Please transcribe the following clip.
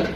何?